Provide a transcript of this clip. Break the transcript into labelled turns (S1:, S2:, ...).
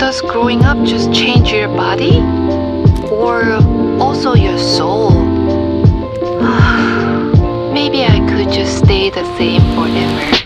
S1: Does growing up just change your body? Or also your soul? Maybe I could just stay the same forever.